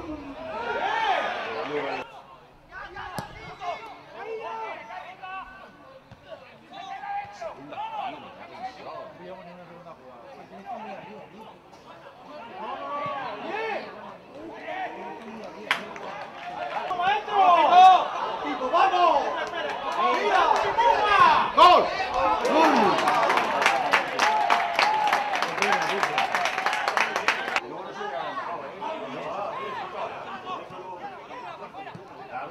Yeah.